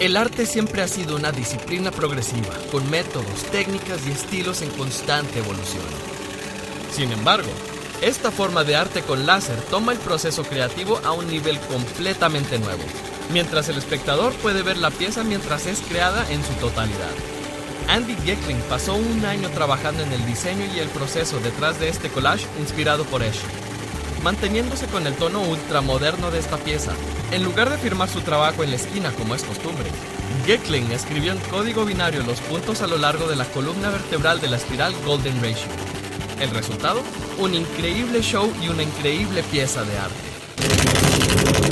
El arte siempre ha sido una disciplina progresiva, con métodos, técnicas y estilos en constante evolución. Sin embargo, esta forma de arte con láser toma el proceso creativo a un nivel completamente nuevo, mientras el espectador puede ver la pieza mientras es creada en su totalidad. Andy Geckling pasó un año trabajando en el diseño y el proceso detrás de este collage inspirado por Escher, manteniéndose con el tono ultramoderno de esta pieza, en lugar de firmar su trabajo en la esquina como es costumbre. Geckling escribió en código binario los puntos a lo largo de la columna vertebral de la espiral Golden Ratio. El resultado, un increíble show y una increíble pieza de arte.